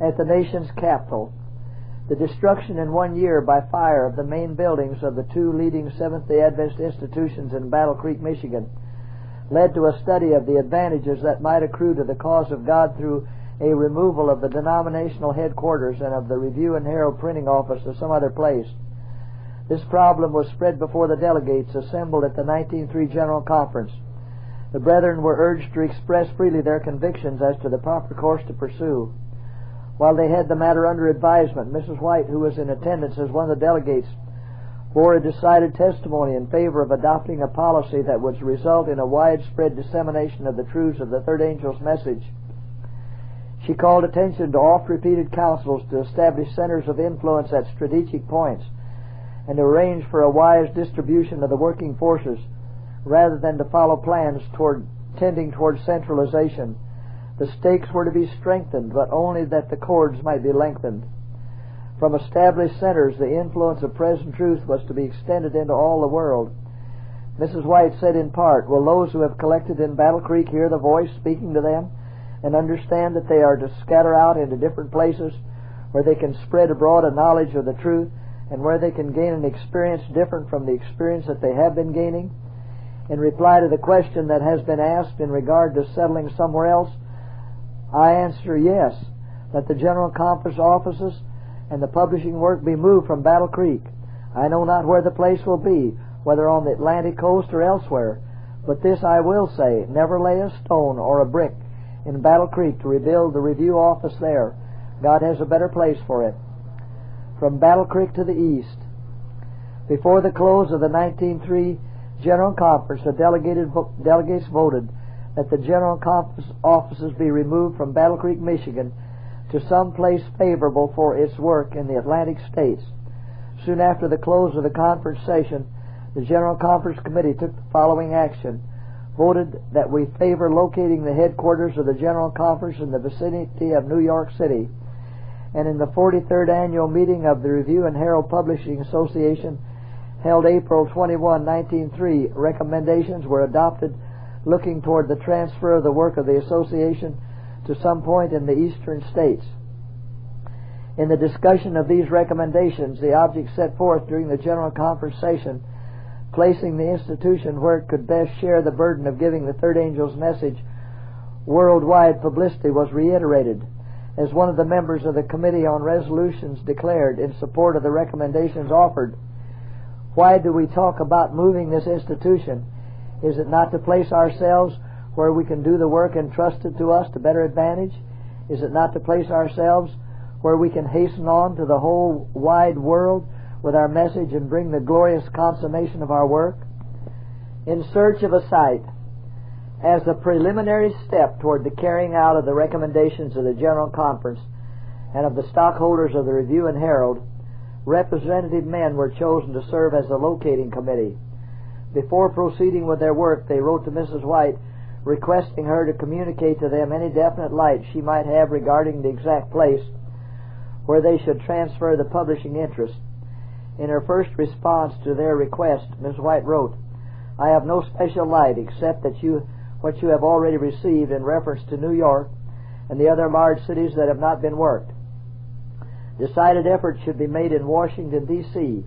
at the nation's capital. The destruction in one year by fire of the main buildings of the two leading Seventh day Adventist institutions in Battle Creek, Michigan, led to a study of the advantages that might accrue to the cause of God through a removal of the denominational headquarters and of the Review and Herald printing office to some other place. This problem was spread before the delegates assembled at the 1903 General Conference. The brethren were urged to express freely their convictions as to the proper course to pursue. While they had the matter under advisement, Mrs. White, who was in attendance as one of the delegates, bore a decided testimony in favor of adopting a policy that would result in a widespread dissemination of the truths of the third angel's message. She called attention to oft repeated counsels to establish centers of influence at strategic points and to arrange for a wise distribution of the working forces rather than to follow plans toward tending toward centralization the stakes were to be strengthened, but only that the cords might be lengthened. From established centers, the influence of present truth was to be extended into all the world. Mrs. White said in part, Will those who have collected in Battle Creek hear the voice speaking to them and understand that they are to scatter out into different places where they can spread abroad a knowledge of the truth and where they can gain an experience different from the experience that they have been gaining? In reply to the question that has been asked in regard to settling somewhere else, I answer yes, that the General Conference offices and the publishing work be moved from Battle Creek. I know not where the place will be, whether on the Atlantic coast or elsewhere, but this I will say, never lay a stone or a brick in Battle Creek to rebuild the review office there. God has a better place for it. From Battle Creek to the east. Before the close of the 1903 General Conference, the delegated, delegates voted that the General Conference offices be removed from Battle Creek, Michigan to some place favorable for its work in the Atlantic states. Soon after the close of the conference session, the General Conference Committee took the following action. Voted that we favor locating the headquarters of the General Conference in the vicinity of New York City. And in the 43rd annual meeting of the Review and Herald Publishing Association, held April 21, 1903, recommendations were adopted looking toward the transfer of the work of the association to some point in the eastern states. In the discussion of these recommendations, the object set forth during the general conversation, placing the institution where it could best share the burden of giving the third angel's message worldwide publicity was reiterated. As one of the members of the Committee on Resolutions declared in support of the recommendations offered, why do we talk about moving this institution? Is it not to place ourselves where we can do the work entrusted to us to better advantage? Is it not to place ourselves where we can hasten on to the whole wide world with our message and bring the glorious consummation of our work? In search of a site, as a preliminary step toward the carrying out of the recommendations of the General Conference and of the stockholders of the Review and Herald, representative men were chosen to serve as the locating committee. Before proceeding with their work, they wrote to Mrs. White requesting her to communicate to them any definite light she might have regarding the exact place where they should transfer the publishing interest. In her first response to their request, Ms. White wrote, I have no special light except that you what you have already received in reference to New York and the other large cities that have not been worked. Decided efforts should be made in Washington, D.C.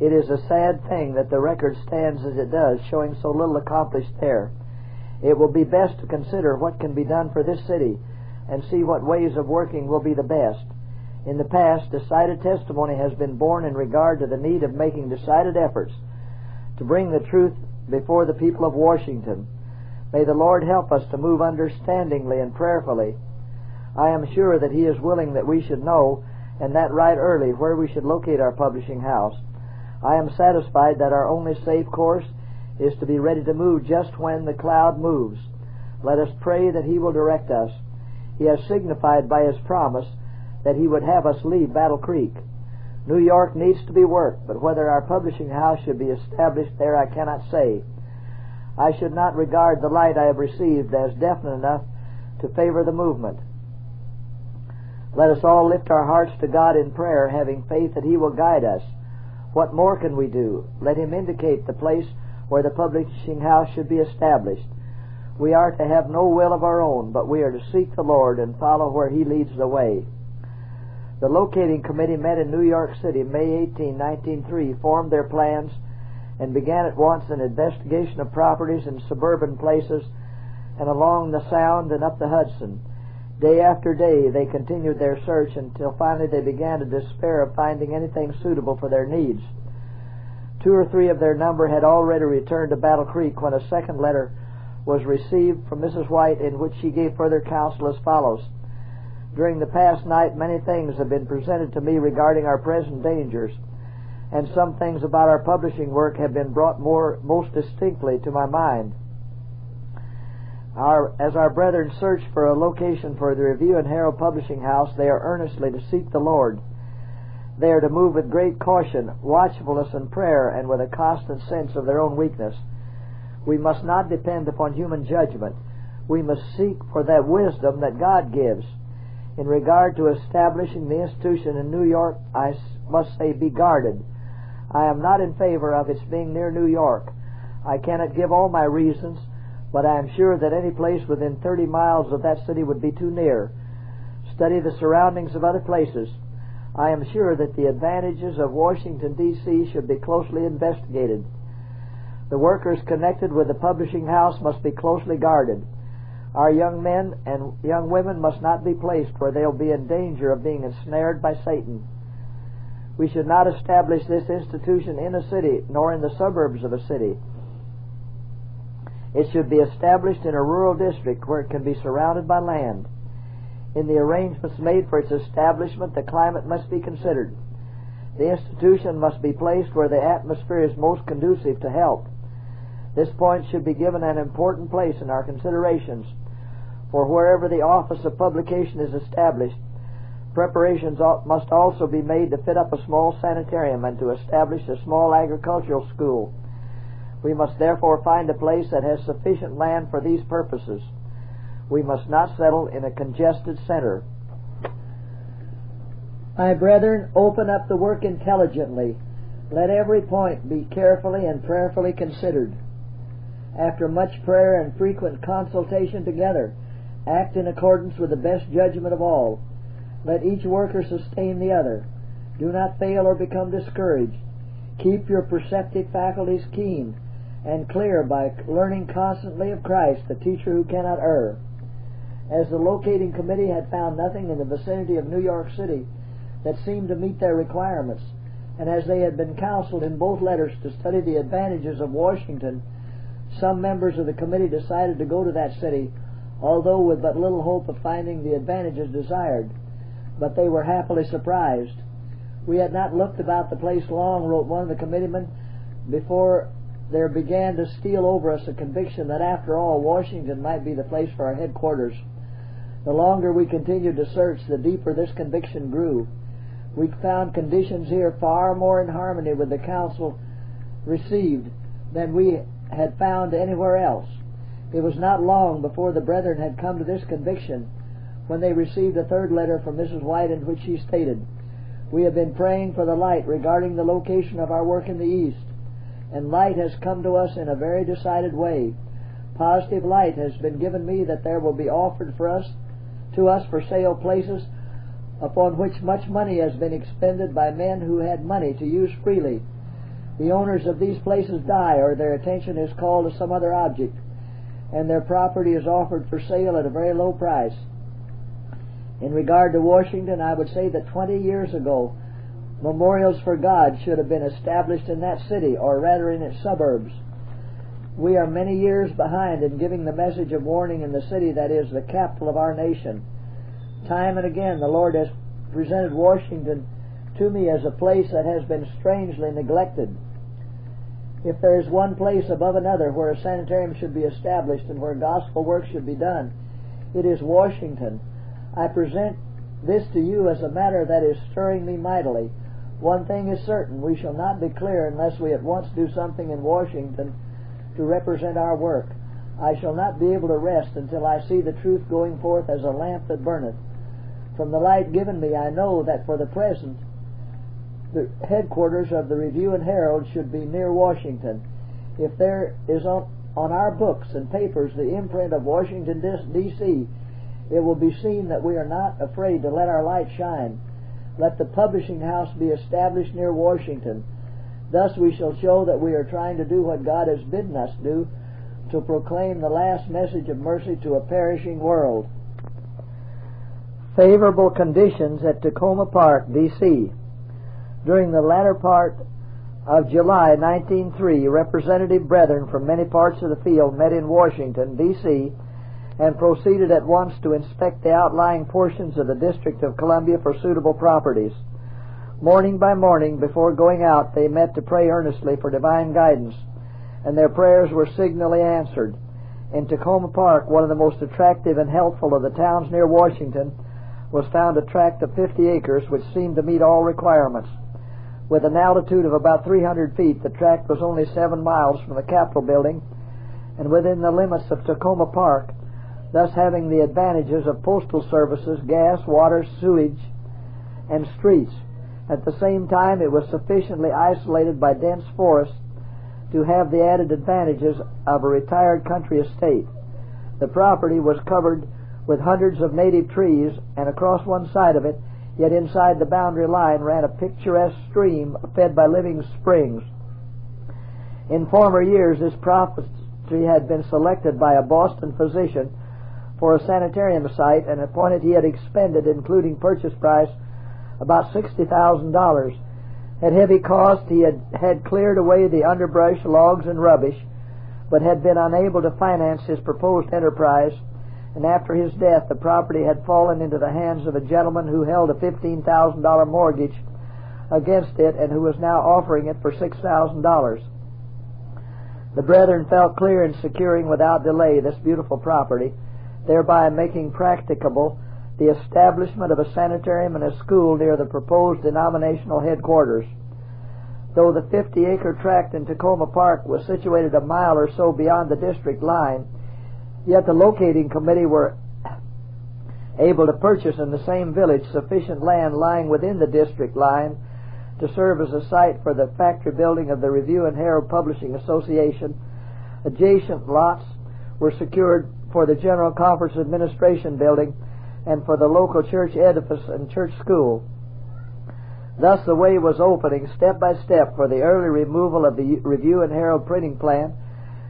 It is a sad thing that the record stands as it does, showing so little accomplished there. It will be best to consider what can be done for this city and see what ways of working will be the best. In the past, decided testimony has been borne in regard to the need of making decided efforts to bring the truth before the people of Washington. May the Lord help us to move understandingly and prayerfully. I am sure that He is willing that we should know, and that right early, where we should locate our publishing house. I am satisfied that our only safe course is to be ready to move just when the cloud moves. Let us pray that He will direct us. He has signified by His promise that He would have us leave Battle Creek. New York needs to be worked, but whether our publishing house should be established there I cannot say. I should not regard the light I have received as definite enough to favor the movement. Let us all lift our hearts to God in prayer, having faith that He will guide us. What more can we do? Let him indicate the place where the publishing house should be established. We are to have no will of our own, but we are to seek the Lord and follow where he leads the way. The locating committee met in New York City May 18, 1903, formed their plans, and began at once an investigation of properties in suburban places and along the Sound and up the Hudson. Day after day they continued their search until finally they began to despair of finding anything suitable for their needs. Two or three of their number had already returned to Battle Creek when a second letter was received from Mrs. White in which she gave further counsel as follows. During the past night many things have been presented to me regarding our present dangers, and some things about our publishing work have been brought more most distinctly to my mind. Our, as our brethren search for a location for the Review and Herald Publishing House, they are earnestly to seek the Lord. They are to move with great caution, watchfulness, and prayer, and with a constant sense of their own weakness. We must not depend upon human judgment. We must seek for that wisdom that God gives. In regard to establishing the institution in New York, I must say be guarded. I am not in favor of its being near New York. I cannot give all my reasons, but I am sure that any place within 30 miles of that city would be too near. Study the surroundings of other places. I am sure that the advantages of Washington, D.C. should be closely investigated. The workers connected with the publishing house must be closely guarded. Our young men and young women must not be placed where they'll be in danger of being ensnared by Satan. We should not establish this institution in a city nor in the suburbs of a city. It should be established in a rural district where it can be surrounded by land. In the arrangements made for its establishment, the climate must be considered. The institution must be placed where the atmosphere is most conducive to health. This point should be given an important place in our considerations, for wherever the office of publication is established, preparations must also be made to fit up a small sanitarium and to establish a small agricultural school we must therefore find a place that has sufficient land for these purposes. We must not settle in a congested center. My brethren, open up the work intelligently. Let every point be carefully and prayerfully considered. After much prayer and frequent consultation together, act in accordance with the best judgment of all. Let each worker sustain the other. Do not fail or become discouraged. Keep your perceptive faculties keen and clear by learning constantly of Christ, the teacher who cannot err. As the locating committee had found nothing in the vicinity of New York City that seemed to meet their requirements, and as they had been counseled in both letters to study the advantages of Washington, some members of the committee decided to go to that city, although with but little hope of finding the advantages desired. But they were happily surprised. We had not looked about the place long, wrote one of the committeemen, before there began to steal over us a conviction that after all Washington might be the place for our headquarters. The longer we continued to search, the deeper this conviction grew. We found conditions here far more in harmony with the counsel received than we had found anywhere else. It was not long before the brethren had come to this conviction when they received a third letter from Mrs. White in which she stated, We have been praying for the light regarding the location of our work in the East and light has come to us in a very decided way. Positive light has been given me that there will be offered for us to us for sale places upon which much money has been expended by men who had money to use freely. The owners of these places die or their attention is called to some other object, and their property is offered for sale at a very low price. In regard to Washington, I would say that 20 years ago, memorials for God should have been established in that city, or rather in its suburbs. We are many years behind in giving the message of warning in the city that is the capital of our nation. Time and again the Lord has presented Washington to me as a place that has been strangely neglected. If there is one place above another where a sanitarium should be established and where gospel work should be done, it is Washington. I present this to you as a matter that is stirring me mightily. One thing is certain, we shall not be clear unless we at once do something in Washington to represent our work. I shall not be able to rest until I see the truth going forth as a lamp that burneth. From the light given me, I know that for the present, the headquarters of the Review and Herald should be near Washington. If there is on, on our books and papers the imprint of Washington, D.C., it will be seen that we are not afraid to let our light shine. Let the publishing house be established near Washington. Thus we shall show that we are trying to do what God has bidden us do to proclaim the last message of mercy to a perishing world. Favorable conditions at Takoma Park, D.C. During the latter part of July 1903, representative brethren from many parts of the field met in Washington, D.C., and proceeded at once to inspect the outlying portions of the District of Columbia for suitable properties. Morning by morning, before going out, they met to pray earnestly for divine guidance, and their prayers were signally answered. In Takoma Park, one of the most attractive and healthful of the towns near Washington, was found a tract of 50 acres which seemed to meet all requirements. With an altitude of about 300 feet, the tract was only seven miles from the Capitol building and within the limits of Takoma Park, thus having the advantages of postal services, gas, water, sewage, and streets. At the same time, it was sufficiently isolated by dense forests to have the added advantages of a retired country estate. The property was covered with hundreds of native trees, and across one side of it Yet inside the boundary line ran a picturesque stream fed by living springs. In former years, this property had been selected by a Boston physician for a sanitarium site and appointed he had expended, including purchase price, about $60,000. At heavy cost, he had, had cleared away the underbrush, logs, and rubbish, but had been unable to finance his proposed enterprise and after his death the property had fallen into the hands of a gentleman who held a $15,000 mortgage against it and who was now offering it for $6,000. The brethren felt clear in securing without delay this beautiful property, thereby making practicable the establishment of a sanitarium and a school near the proposed denominational headquarters. Though the 50 acre tract in Takoma Park was situated a mile or so beyond the district line, Yet the locating committee were able to purchase in the same village sufficient land lying within the district line to serve as a site for the factory building of the Review and Herald Publishing Association. Adjacent lots were secured for the General Conference Administration building and for the local church edifice and church school. Thus the way was opening step by step for the early removal of the Review and Herald printing plant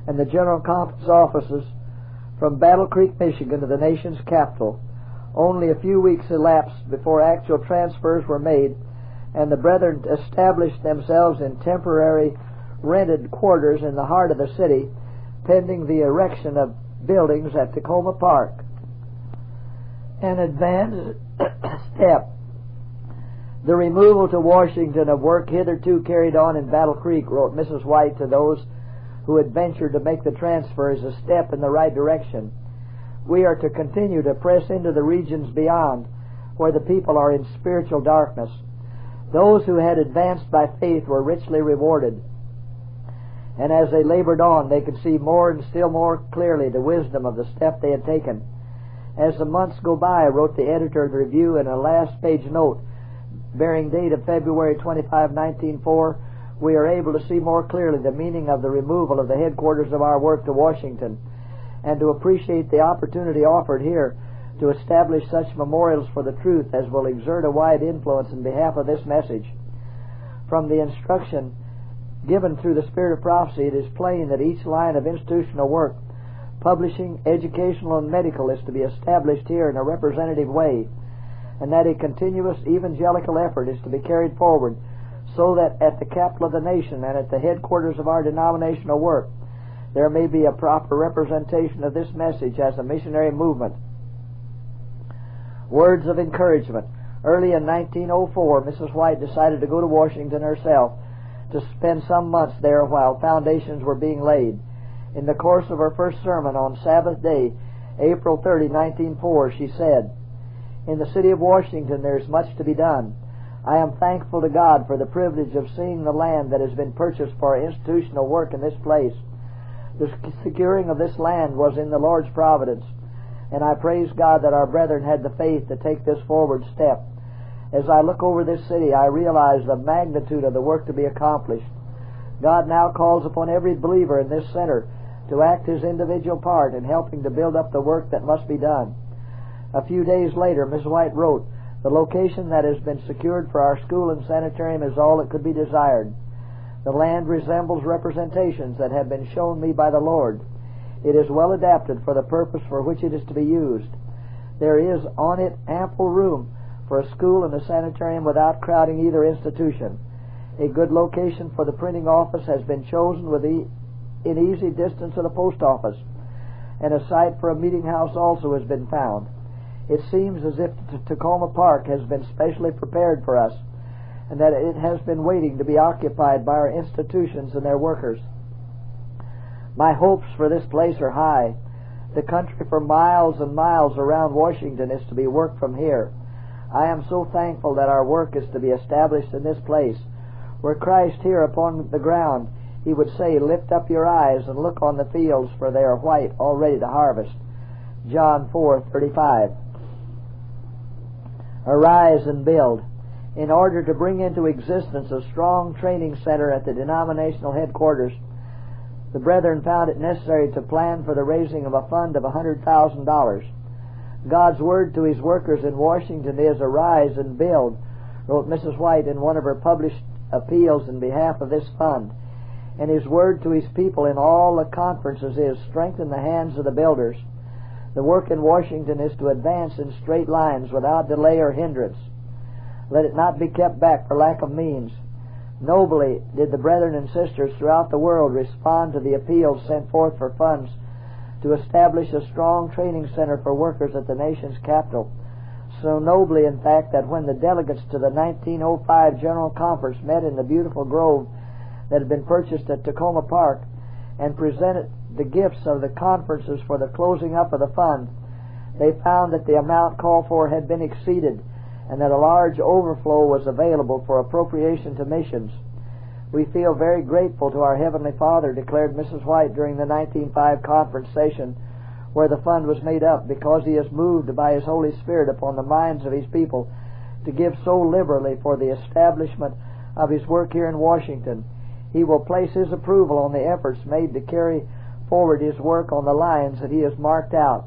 and the General Conference offices from Battle Creek, Michigan to the nation's capital. Only a few weeks elapsed before actual transfers were made, and the brethren established themselves in temporary rented quarters in the heart of the city, pending the erection of buildings at Takoma Park. An advanced step. The removal to Washington of work hitherto carried on in Battle Creek, wrote Mrs. White to those who had ventured to make the transfer is a step in the right direction. We are to continue to press into the regions beyond, where the people are in spiritual darkness. Those who had advanced by faith were richly rewarded. And as they labored on, they could see more and still more clearly the wisdom of the step they had taken. As the months go by, wrote the editor of the review in a last page note bearing date of February 25, 1904, we are able to see more clearly the meaning of the removal of the headquarters of our work to Washington and to appreciate the opportunity offered here to establish such memorials for the truth as will exert a wide influence in behalf of this message. From the instruction given through the Spirit of prophecy, it is plain that each line of institutional work, publishing, educational, and medical, is to be established here in a representative way, and that a continuous evangelical effort is to be carried forward so that at the capital of the nation and at the headquarters of our denominational work, there may be a proper representation of this message as a missionary movement. Words of encouragement. Early in 1904, Mrs. White decided to go to Washington herself to spend some months there while foundations were being laid. In the course of her first sermon on Sabbath day, April 30, 1904, she said, In the city of Washington there is much to be done. I am thankful to God for the privilege of seeing the land that has been purchased for institutional work in this place. The securing of this land was in the Lord's providence, and I praise God that our brethren had the faith to take this forward step. As I look over this city, I realize the magnitude of the work to be accomplished. God now calls upon every believer in this center to act his individual part in helping to build up the work that must be done. A few days later, Miss White wrote, The location that has been secured for our school and sanitarium is all that could be desired. The land resembles representations that have been shown me by the Lord. It is well adapted for the purpose for which it is to be used. There is on it ample room for a school and a sanitarium without crowding either institution. A good location for the printing office has been chosen with within easy distance of the post office, and a site for a meeting house also has been found. It seems as if Takoma Park has been specially prepared for us, and that it has been waiting to be occupied by our institutions and their workers. My hopes for this place are high. The country for miles and miles around Washington is to be worked from here. I am so thankful that our work is to be established in this place. Were Christ here upon the ground, he would say, Lift up your eyes and look on the fields, for they are white, already to harvest. John 4:35. Arise and build. In order to bring into existence a strong training center at the denominational headquarters, the brethren found it necessary to plan for the raising of a fund of $100,000. God's word to his workers in Washington is, Arise and build, wrote Mrs. White in one of her published appeals in behalf of this fund. And his word to his people in all the conferences is, Strengthen the hands of the builders. The work in Washington is to advance in straight lines without delay or hindrance. Let it not be kept back for lack of means. Nobly did the brethren and sisters throughout the world respond to the appeals sent forth for funds to establish a strong training center for workers at the nation's capital. So nobly, in fact, that when the delegates to the 1905 General Conference met in the beautiful grove that had been purchased at Takoma Park and presented the gifts of the conferences for the closing up of the fund, they found that the amount called for had been exceeded and that a large overflow was available for appropriation to missions. We feel very grateful to our Heavenly Father, declared Mrs. White during the 1905 conference session where the fund was made up, because He is moved by His Holy Spirit upon the minds of His people to give so liberally for the establishment of His work here in Washington. He will place His approval on the efforts made to carry forward His work on the lines that He has marked out.